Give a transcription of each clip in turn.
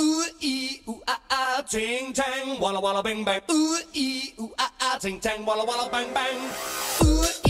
ooh ee ooh ah ah, ting tang, walla walla bang bang. Ooh ee ooh ah ah, ting tang, walla walla bang bang. Ooh.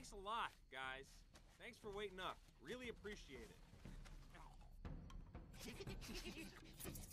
Thanks a lot, guys. Thanks for waiting up. Really appreciate it.